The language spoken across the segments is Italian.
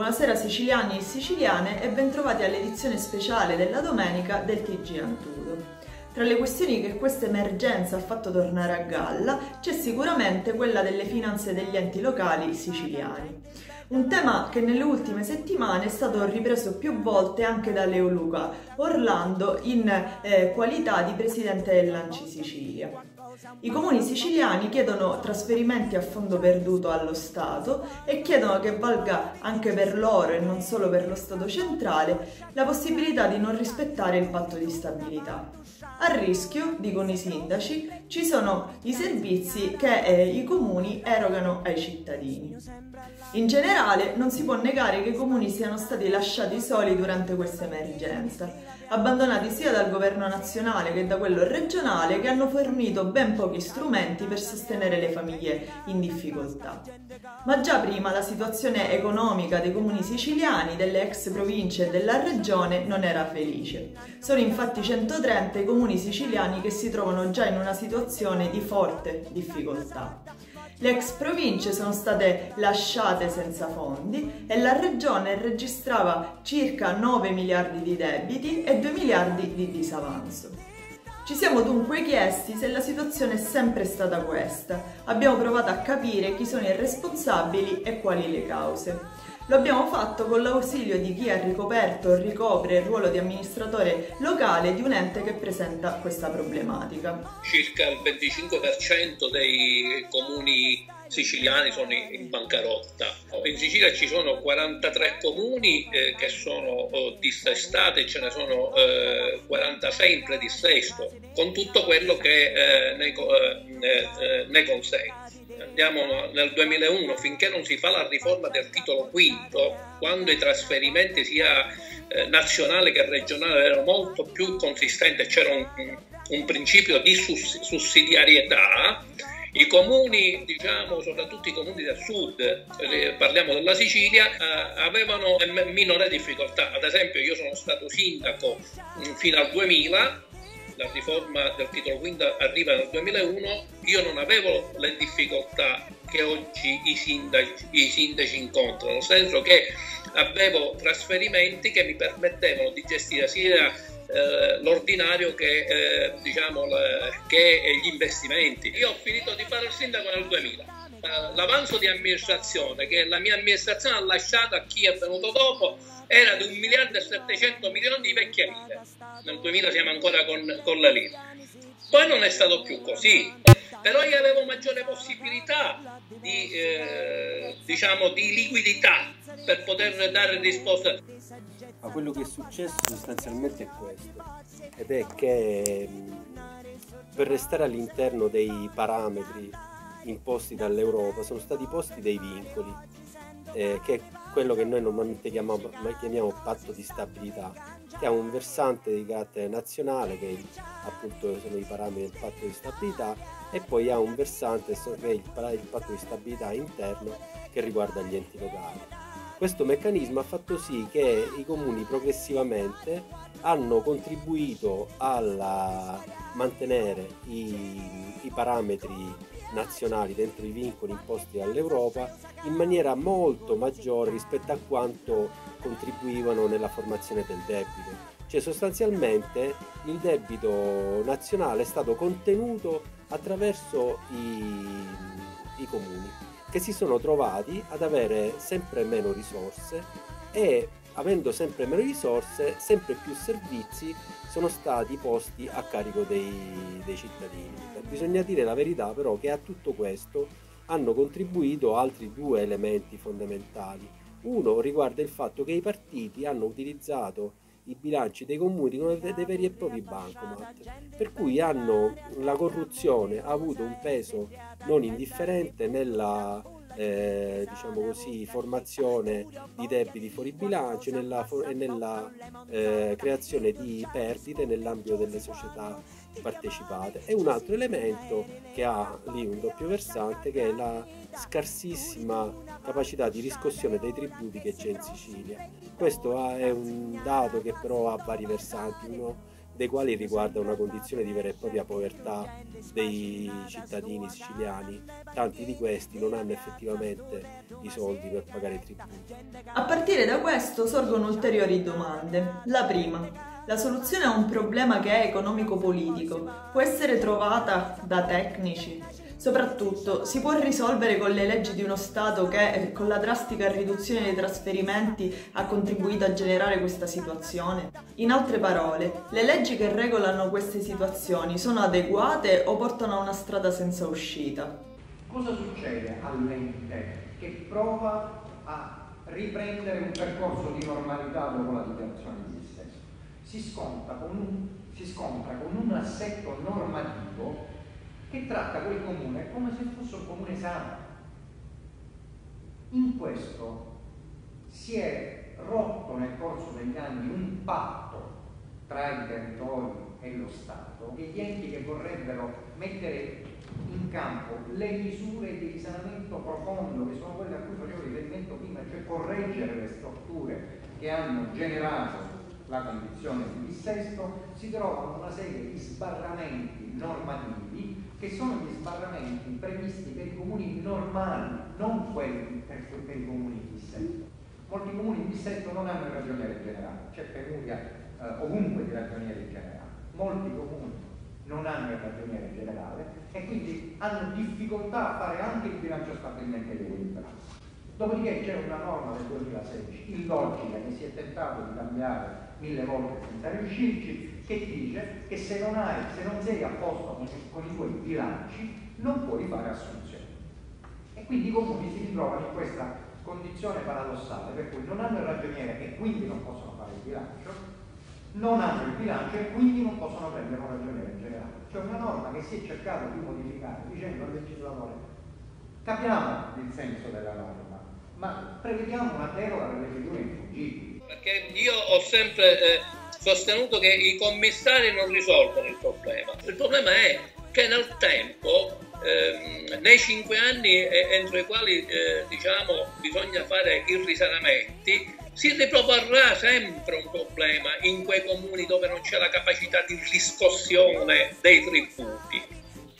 Buonasera siciliani e siciliane e bentrovati all'edizione speciale della domenica del TG Antudo. Tra le questioni che questa emergenza ha fatto tornare a galla c'è sicuramente quella delle finanze degli enti locali siciliani. Un tema che nelle ultime settimane è stato ripreso più volte anche da Leo Luca Orlando in eh, qualità di presidente dell'Anci Sicilia. I comuni siciliani chiedono trasferimenti a fondo perduto allo Stato e chiedono che valga anche per loro e non solo per lo Stato centrale la possibilità di non rispettare il patto di stabilità. A rischio, dicono i sindaci, ci sono i servizi che eh, i comuni erogano ai cittadini. In generale non si può negare che i comuni siano stati lasciati soli durante questa emergenza, abbandonati sia dal governo nazionale che da quello regionale che hanno fornito ben pochi strumenti per sostenere le famiglie in difficoltà. Ma già prima la situazione economica dei comuni siciliani, delle ex province e della regione non era felice. Sono infatti 130 i comuni siciliani che si trovano già in una situazione di forte difficoltà. Le ex province sono state lasciate senza fondi e la regione registrava circa 9 miliardi di debiti e 2 miliardi di disavanzo. Ci siamo dunque chiesti se la situazione è sempre stata questa. Abbiamo provato a capire chi sono i responsabili e quali le cause. Lo abbiamo fatto con l'ausilio di chi ha ricoperto o ricopre il ruolo di amministratore locale di un ente che presenta questa problematica. Circa il 25% dei comuni siciliani sono in bancarotta. In Sicilia ci sono 43 comuni eh, che sono eh, dissestati, ce ne sono eh, 46 in predissesto, con tutto quello che eh, ne, eh, ne consegue andiamo nel 2001, finché non si fa la riforma del titolo quinto, quando i trasferimenti sia eh, nazionali che regionali erano molto più consistenti, c'era un, un principio di sussidiarietà, i comuni, diciamo, soprattutto i comuni del sud, parliamo della Sicilia, eh, avevano minore difficoltà. Ad esempio io sono stato sindaco mm, fino al 2000 la riforma del titolo quinto arriva nel 2001, io non avevo le difficoltà che oggi i sindaci, i sindaci incontrano, nel senso che avevo trasferimenti che mi permettevano di gestire sia eh, l'ordinario che, eh, diciamo, le, che gli investimenti. Io ho finito di fare il sindaco nel 2000 l'avanzo di amministrazione che la mia amministrazione ha lasciato a chi è venuto dopo era di 1 miliardo e 700 milioni di vecchie lire. Nel 2000 siamo ancora con, con la lira. Poi non è stato più così, però io avevo maggiore possibilità di, eh, diciamo, di liquidità per poter dare risposte. Ma quello che è successo sostanzialmente è questo, ed è che per restare all'interno dei parametri imposti dall'Europa sono stati posti dei vincoli, eh, che quello che noi normalmente chiamiamo, chiamiamo, patto di stabilità, che ha un versante di carattere nazionale, che appunto sono i parametri del patto di stabilità, e poi ha un versante che è il patto di stabilità interno che riguarda gli enti locali. Questo meccanismo ha fatto sì che i comuni progressivamente hanno contribuito a mantenere i, i parametri nazionali dentro i vincoli imposti dall'Europa in maniera molto maggiore rispetto a quanto contribuivano nella formazione del debito. Cioè sostanzialmente il debito nazionale è stato contenuto attraverso i, i comuni che si sono trovati ad avere sempre meno risorse e avendo sempre meno risorse, sempre più servizi sono stati posti a carico dei, dei cittadini. Bisogna dire la verità però che a tutto questo hanno contribuito altri due elementi fondamentali. Uno riguarda il fatto che i partiti hanno utilizzato i bilanci dei comuni come dei veri e propri bancomat, per cui hanno, la corruzione ha avuto un peso non indifferente nella eh, diciamo così, formazione di debiti fuori bilancio nella, e nella eh, creazione di perdite nell'ambito delle società partecipate. E un altro elemento che ha lì un doppio versante che è la scarsissima capacità di riscossione dei tributi che c'è in Sicilia. Questo è un dato che però ha vari versanti. Uno dei quali riguarda una condizione di vera e propria povertà dei cittadini siciliani. Tanti di questi non hanno effettivamente i soldi per pagare i tributi. A partire da questo sorgono ulteriori domande. La prima, la soluzione a un problema che è economico-politico può essere trovata da tecnici? Soprattutto, si può risolvere con le leggi di uno Stato che, eh, con la drastica riduzione dei trasferimenti, ha contribuito a generare questa situazione? In altre parole, le leggi che regolano queste situazioni sono adeguate o portano a una strada senza uscita? Cosa succede all'ente che prova a riprendere un percorso di normalità dopo la dichiarazione di? Si scontra con un, scontra con un assetto normativo che tratta quel comune come se fosse un comune sano. In questo si è rotto nel corso degli anni un patto tra i territori e lo Stato e gli enti che vorrebbero mettere in campo le misure di risanamento profondo, che sono quelle a cui facevo riferimento prima, cioè correggere le strutture che hanno generato la condizione di dissesto, si trovano una serie di sbarramenti normativi che sono gli sbarramenti previsti per i comuni normali, non quelli per, per i comuni in dissesto. Molti comuni in dissesto non hanno il ragioniere generale, c'è penuria eh, ovunque di ragionieri generali. Molti comuni non hanno il ragioniere generale e quindi hanno difficoltà a fare anche il bilancio stabilmente equilibrato. Dopodiché c'è una norma del 2016, illogica, che si è tentato di cambiare mille volte senza riuscirci, che dice che se non, hai, se non sei a posto con, con i tuoi bilanci non puoi fare assunzioni. E quindi i comuni si ritrovano in questa condizione paradossale per cui non hanno il ragioniere e quindi non possono fare il bilancio, non hanno il bilancio e quindi non possono prendere un ragioniere generale. Cioè una norma che si è cercato di modificare dicendo al legislatore capiamo il senso della norma, ma prevediamo una deroga per le figure infungibili. Perché io ho sempre eh, sostenuto che i commissari non risolvono il problema. Il problema è che nel tempo, ehm, nei cinque anni entro i quali eh, diciamo, bisogna fare i risanamenti, si riproporrà sempre un problema in quei comuni dove non c'è la capacità di riscossione dei tributi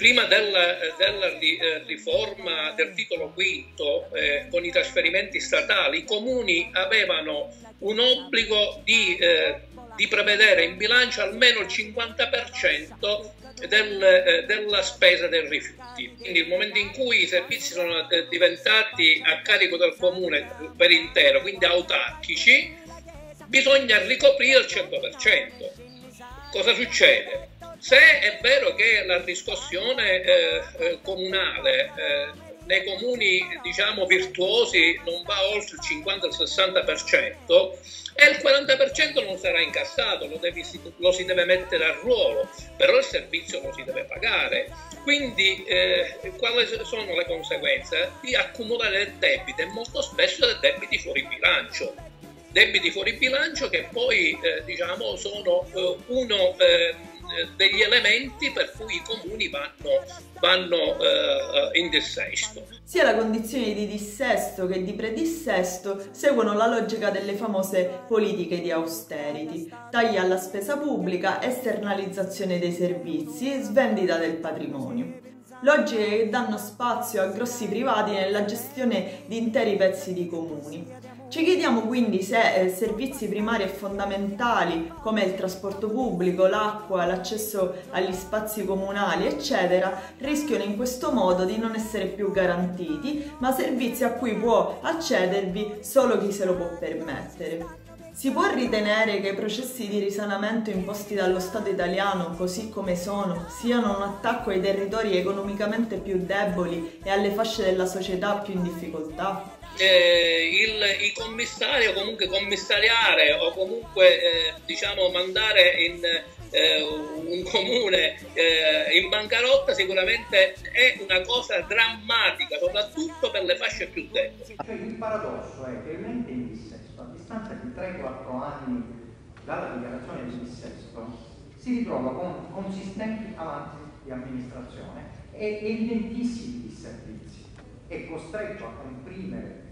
prima della, della, eh, riforma del titolo quinto eh, con i trasferimenti statali, i comuni avevano un obbligo di eh, di prevedere in bilancio almeno il 50% del, eh, della spesa dei rifiuti. Quindi il momento in cui i servizi sono eh, diventati a carico del comune per intero, quindi autarchici, bisogna ricoprire il 100%. Cosa succede? Se è vero che la riscossione eh, eh comunale eh, nei comuni diciamo virtuosi non va oltre il 50-60% e il 40% non sarà incassato, lo, devi, lo, si deve mettere a ruolo, però il servizio lo si deve pagare. Quindi eh, quali sono le conseguenze? Di accumulare del debito e molto spesso debiti fuori bilancio. Debiti fuori bilancio che poi eh, diciamo sono eh, uno eh, degli elementi per cui i comuni vanno, vanno eh, in dissesto. Sia la condizione di dissesto che di predissesto seguono la logica delle famose politiche di austerity, tagli alla spesa pubblica, esternalizzazione dei servizi, svendita del patrimonio. Logiche che danno spazio a grossi privati nella gestione di interi pezzi di comuni. Ci chiediamo quindi se eh, servizi primari e fondamentali come il trasporto pubblico, l'acqua, l'accesso agli spazi comunali, eccetera, rischiano in questo modo di non essere più garantiti, ma servizi a cui può accedervi solo chi se lo può permettere. Si può ritenere che i processi di risanamento imposti dallo Stato italiano, così come sono, siano un attacco ai territori economicamente più deboli e alle fasce della società più in difficoltà? eh, il, i commissari o comunque commissariare o comunque eh, diciamo mandare in eh, un comune eh, in bancarotta sicuramente è una cosa drammatica soprattutto per le fasce più deboli. Cioè, il paradosso è che l'ente in dissesto a distanza di 3-4 anni dalla dichiarazione di dissesto si ritrova con consistenti avanzi di amministrazione e evidentissimi disservizi è costretto a comprimere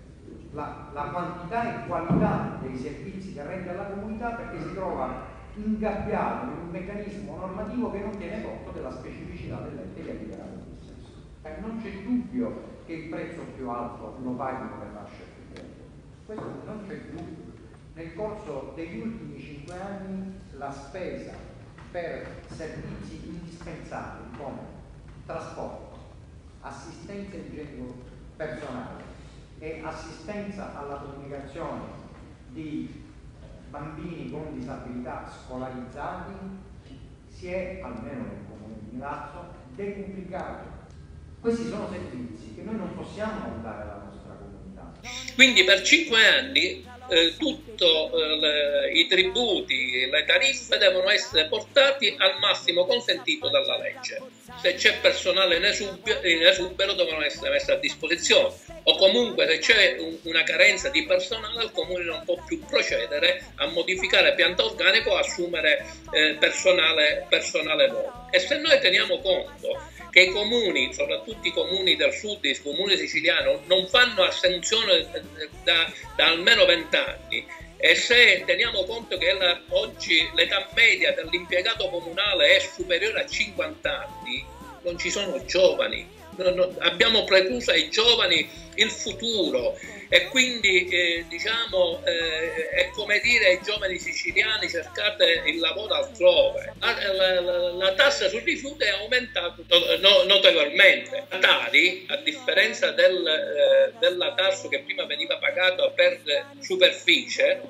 la, la, quantità e qualità dei servizi che rende alla comunità perché si trova ingabbiato in un meccanismo normativo che non tiene conto della specificità dell'ente che ha liberato il dissesto. Eh, non c'è dubbio che il prezzo più alto lo paghino le fasce più. Questo non c'è dubbio. Nel corso degli ultimi cinque anni la spesa per servizi indispensabili come trasporto, assistenza igienico personale e assistenza alla comunicazione di bambini con disabilità scolarizzati si è, almeno nel comune di Milazzo, decuplicato. Questi sono servizi che noi non possiamo dare alla nostra comunità. Quindi per cinque anni eh, tutti eh, i tributi, le tariffe devono essere portati al massimo consentito dalla legge. Se c'è personale in esubero, in esubero devono essere messi a disposizione o comunque se c'è un, una carenza di personale il comune non può più procedere a modificare pianta organico o assumere eh, personale, personale nuovo. E se noi teniamo conto che i comuni, soprattutto i comuni del sud, i comuni siciliani, non fanno assunzione da, da almeno vent'anni. E se teniamo conto che la, oggi l'età media dell'impiegato comunale è superiore a 50 anni, non ci sono giovani, non, non, abbiamo precluso ai giovani il futuro e quindi eh, diciamo eh, è come dire ai giovani siciliani cercate il lavoro altrove. La, la, la, la tassa sul rifiuto è aumentata no, notevolmente. Tari, a differenza del, eh, della tassa che prima veniva pagata per superficie,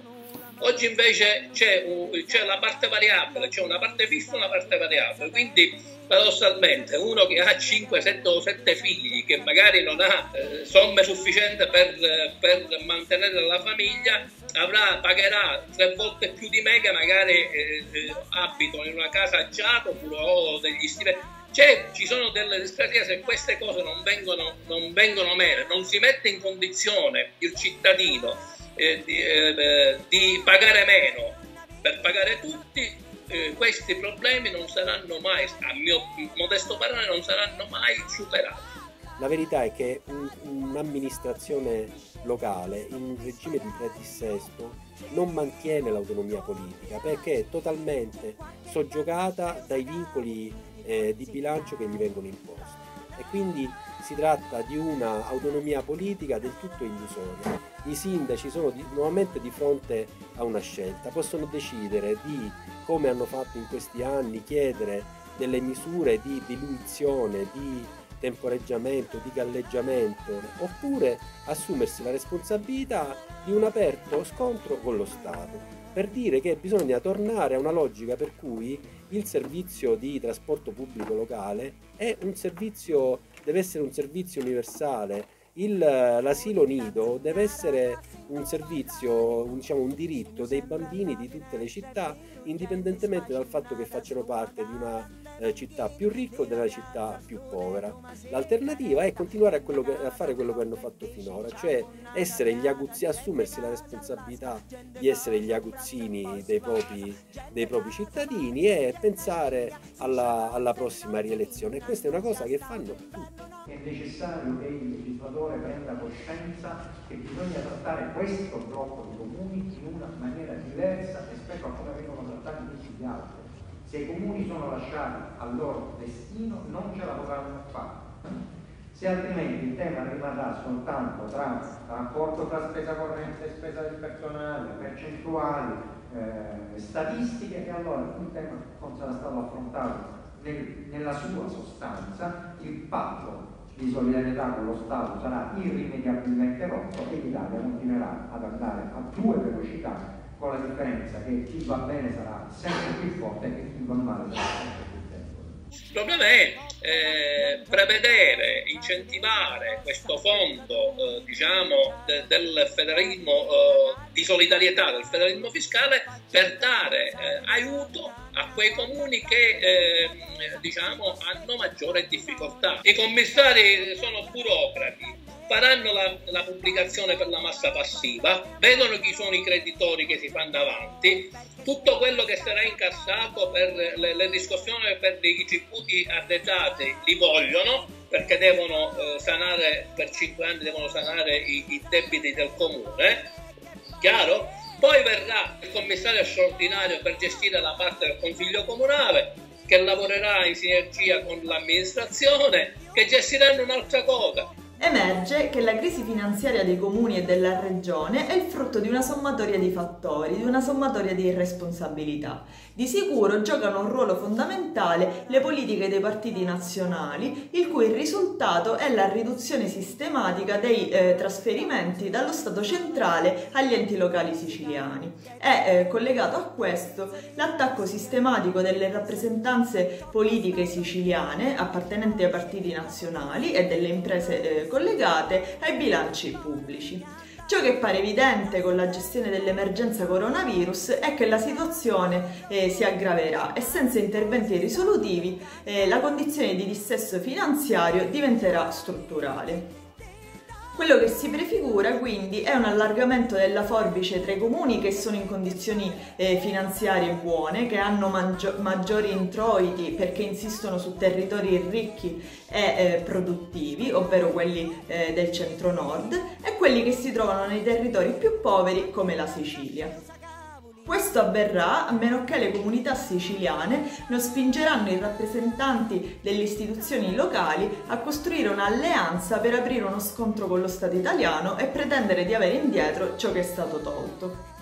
oggi invece c'è, c'è la parte variabile, c'è una parte fissa e una parte variabile. Quindi paradossalmente uno che ha 5, 7 o 7 figli, che magari non ha eh, somme sufficienti per, per, mantenere la famiglia, avrà, pagherà tre volte più di me che magari eh, eh abitano in una casa agiata oppure ho degli stipendi. Cioè, ci sono delle discrasie, se queste cose non vengono, non vengono meno, non si mette in condizione il cittadino eh, di, eh, di pagare meno per pagare tutti, eh, questi problemi non saranno mai, a mio modesto parere, non saranno mai superati. La verità è che un'amministrazione locale in un regime di predissesto non mantiene l'autonomia politica perché è totalmente soggiogata dai vincoli eh, di bilancio che gli vengono imposti e quindi si tratta di un'autonomia politica del tutto illusoria. I sindaci sono di, nuovamente di fronte a una scelta, possono decidere di, come hanno fatto in questi anni, chiedere delle misure di diluizione, di temporeggiamento, di galleggiamento, oppure assumersi la responsabilità di un aperto scontro con lo Stato, per dire che bisogna tornare a una logica per cui il servizio di trasporto pubblico locale è un servizio deve essere un servizio universale. Il, l'asilo nido deve essere un servizio, un, diciamo, un diritto dei bambini di tutte le città, indipendentemente dal fatto che facciano parte di una eh, città più ricca o della città più povera. L'alternativa è continuare a, che, a, fare quello che hanno fatto finora, cioè essere gli aguzzini, assumersi la responsabilità di essere gli aguzzini dei propri, dei propri cittadini e pensare alla, alla prossima rielezione. E questa è una cosa che fanno tutti. È necessario che il legislatore prenda coscienza che bisogna trattare questo blocco di comuni in una maniera diversa rispetto a come vengono trattati tutti gli altri. Se i comuni sono lasciati al loro destino non ce la potranno fare. Se altrimenti il tema rimarrà soltanto tra rapporto tra spesa corrente e spesa del personale, percentuali, eh, statistiche, e allora il tema non sarà stato affrontato nel, nella sua sostanza, il patto di solidarietà con lo Stato sarà irrimediabilmente rotto e l'Italia continuerà ad andare a due velocità con la differenza che chi va bene sarà sempre più forte e chi va male sarà sempre più debole. Il problema è eh, prevedere, incentivare questo fondo eh, diciamo, de, del federalismo eh, di solidarietà, del federalismo fiscale per dare eh, aiuto a quei comuni che ehm, diciamo, hanno maggiore difficoltà. I commissari sono burocrati, faranno la, la, pubblicazione per la massa passiva, vedono chi sono i creditori che si fanno avanti, tutto quello che sarà incassato per le, le riscossioni per i tributi arretrati li vogliono perché devono eh, sanare per 5 anni devono sanare i, i debiti del comune, chiaro? Poi verrà il commissario straordinario per gestire la parte del Consiglio Comunale, che lavorerà in sinergia con l'amministrazione, che gestiranno un'altra cosa. Emerge che la crisi finanziaria dei comuni e della regione è il frutto di una sommatoria di fattori, di una sommatoria di irresponsabilità. Di sicuro giocano un ruolo fondamentale le politiche dei partiti nazionali, il cui risultato è la riduzione sistematica dei eh, trasferimenti dallo Stato centrale agli enti locali siciliani. È eh, collegato a questo l'attacco sistematico delle rappresentanze politiche siciliane appartenenti ai partiti nazionali e delle imprese eh, collegate ai bilanci pubblici. Ciò che pare evidente con la gestione dell'emergenza coronavirus è che la situazione eh, si aggraverà e senza interventi risolutivi eh, la condizione di dissesto finanziario diventerà strutturale. Quello che si prefigura quindi è un allargamento della forbice tra i comuni che sono in condizioni eh, finanziarie buone, che hanno maggi maggiori introiti perché insistono su territori ricchi e eh, produttivi, ovvero quelli eh, del centro-nord, e quelli che si trovano nei territori più poveri come la Sicilia. Questo avverrà a meno che le comunità siciliane non spingeranno i rappresentanti delle istituzioni locali a costruire un'alleanza per aprire uno scontro con lo Stato italiano e pretendere di avere indietro ciò che è stato tolto.